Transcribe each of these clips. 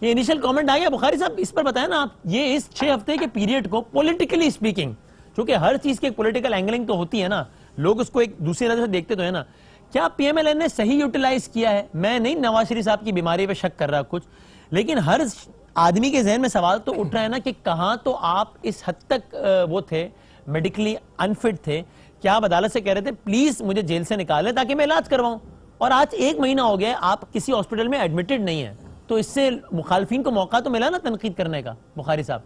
یہ initial comment آگیا بخاری صاحب، اس پر بتائیں نا آپ، یہ اس چھ ہفتے کے پیریڈ کو پولیٹیکلی سپیکنگ چونکہ ہر چیز کی ایک پولیٹیکل اینگلنگ تو ہوتی ہے نا، لوگ اس کو ایک دوسری نظر سے دیکھتے تو ہے نا۔ کیا پی ایم ایل این نے صحیح یوٹیلائز کیا ہے؟ میں نہیں، نواز شریف صاحب کی بیماری پہ شک کر رہا کچھ۔ لیکن ہر آدمی کے ذہن میں سوال تو اٹھ رہا ہے نا کہ کہاں تو آپ اس حد تک وہ تھے میڈیکلی انفٹ تھے۔ کیا آپ عدالت سے کہہ رہے تھے پلیز مجھے جیل سے نکالیں تاکہ میں علاج کرواؤں اور آج ایک مہینہ ہو گیا آپ کسی ہاسپٹل میں ایڈمیٹڈ نہیں ہیں۔ تو اس سے مخالفین کو موقع تو ملا نا تنقید کرنے کا بخاری صاحب۔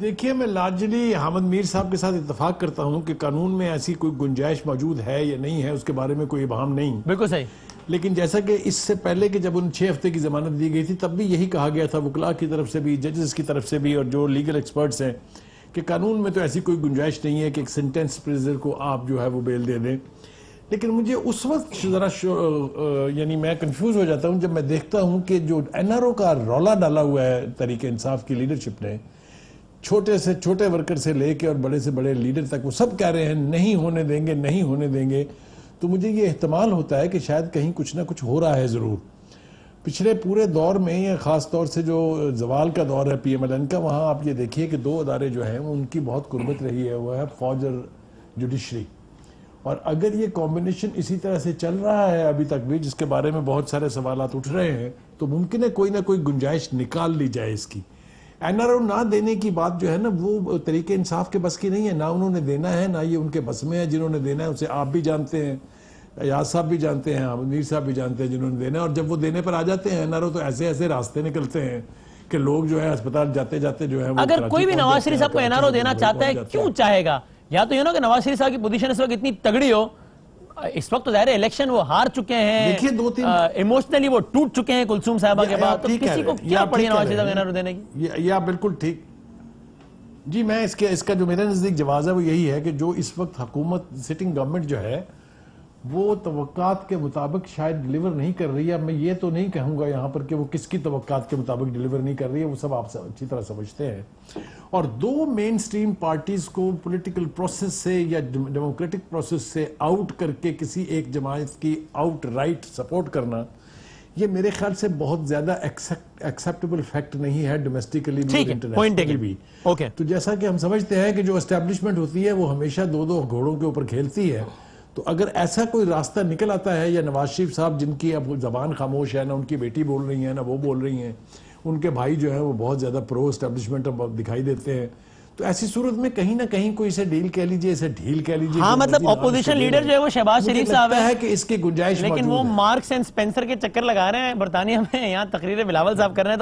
دیکھیے میں لاجلی حامد میر صاحب کے ساتھ اتفاق کرتا ہوں کہ قانون میں ایسی کوئی گنجائش موجود ہے یا نہیں ہے اس کے بارے میں کوئی ابہام نہیں۔ بالکل صحیح۔ لیکن جیسا کہ اس سے پہلے کہ جب ان چھ ہفتے کی ضمانت دی گئی تھی تب بھی یہی کہا گیا تھا وکلا کی طرف سے بھی ججز کی طرف سے بھی اور جو لیگل ایکسپرٹس ہیں کہ قانون میں تو ایسی کوئی گنجائش نہیں ہے کہ ایک سنٹینس پریزر کو آپ جو ہے وہ بیل دے دیں۔ لیکن مجھے اس وقت ذرا یعنی میں کنفیوز ہو جاتا ہوں جب میں دیکھتا ہوں کہ جو این آر او کا رولا ڈالا ہوا ہے طریقہ انصاف کی لیڈرشپ نے، چھوٹے سے چھوٹے ورکر سے لے کے اور بڑے سے بڑے لیڈر تک، وہ سب کہہ رہے ہیں نہیں ہونے دیں گے، نہیں ہونے دیں گے۔ تو مجھے یہ احتمال ہوتا ہے کہ شاید کہیں کچھ نہ کچھ ہو رہا ہے ضرور۔ پچھلے پورے دور میں یا خاص طور سے جو زوال کا دور ہے پی ایم ایل این کا، وہاں آپ یہ دیکھیے کہ دو ادارے جو ہیں، ان کی بہت قربت رہی ہے، وہ ہے فوج اور جوڈیشری اور اگر یہ کمبینیشن اسی طرح سے چل رہا ہے ابھی تک بھی جس کے بارے میں بہت سارے سوالات اٹھ رہے ہیں تو ممکن ہے کوئی نہ کوئی گنجائش نکال لی جائے اس کی۔ این آر او نہ دینے کی بات جو ہے نا وہ طریقے انصاف کے بس کی نہیں ہے۔ نہ انہوں نے دینا ہے نہ یہ ان کے بس میں ہے جنہوں نے دینا ہے اسے آپ بھی جانتے ہیں یاد صاحب بھی جانتے ہیں میر صاحب بھی جانتے ہیں جنہوں نے دینا ہے۔ اور جب وہ دینے پر آ جاتے ہیں این آر او تو ایسے ایسے راستے نکلتے ہیں کہ لوگ جو ہے اسپتال جاتے جاتے جو ہے اگر کوئی بھی نواز شریف صاحب کو این آر او دینا چاہتا ہے کیوں چاہے گا؟ یا تو یہ نا کہ نواز شریف صاحب کی پوزیشن اس وقت اتنی تگڑی ہو اس وقت تو ظاہر الیکشن وہ ہار چکے ہیں دو تین ایموشنلی وہ ٹوٹ چکے ہیں کلسوم صاحبہ کے بعد تو کسی کو کیا پڑی نواز شریف صاحب او دینے کی؟ یہ آپ بالکل ٹھیک۔ جی میں اس کے اس کا جو میرے نزدیک جواز ہے وہ یہی ہے کہ جو اس وقت حکومت سٹنگ گورنمنٹ جو ہے وہ توقعات کے مطابق شاید ڈیلیور نہیں کر رہی ہے۔ میں یہ تو نہیں کہوں گا یہاں پر کہ وہ کس کی توقعات کے مطابق ڈیلیور نہیں کر رہی ہے وہ سب آپ اچھی طرح سمجھتے ہیں۔ اور دو مین سٹریم پارٹیز کو پولیٹیکل پروسیس سے یا ڈیموکریٹک پروسیس سے آؤٹ کر کے کسی ایک جماعت کی آؤٹ رائٹ سپورٹ کرنا یہ میرے خیال سے بہت زیادہ ایکسپٹیبل فیکٹ نہیں ہے ڈومیسٹیکلی بھی بھی۔ تو جیسا کہ ہم سمجھتے ہیں کہ جو اسٹیبلشمنٹ ہوتی ہے وہ ہمیشہ دو دو گھوڑوں کے اوپر کھیلتی ہے۔ تو اگر ایسا کوئی راستہ نکل آتا ہے یا نواز شریف صاحب جن کی اب زبان خاموش ہے نہ ان کی بیٹی بول رہی ہیں نہ وہ بول رہی ہیں ان کے بھائی جو ہیں وہ بہت زیادہ پرو اسٹیبلشمنٹ دکھائی دیتے ہیں۔ تو ایسی صورت میں کہیں نہ کہیں کوئی اسے ڈیل کہہ لیجیے اسے ڈھیل کہہ لیجیے ہاں مطلب اپوزیشن لیڈر جو ہے وہ شہباز شریف صاحب ہے کہ اس کی گنجائش لیکن وہ مارکس اینڈ سپینسر کے چکر لگا رہے ہیں برطانیہ میں یہاں تقریر بلاول صاحب کر رہے ہیں۔